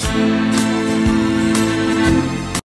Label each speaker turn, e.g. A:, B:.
A: you.